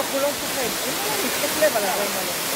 color café. Es muy clever la reina.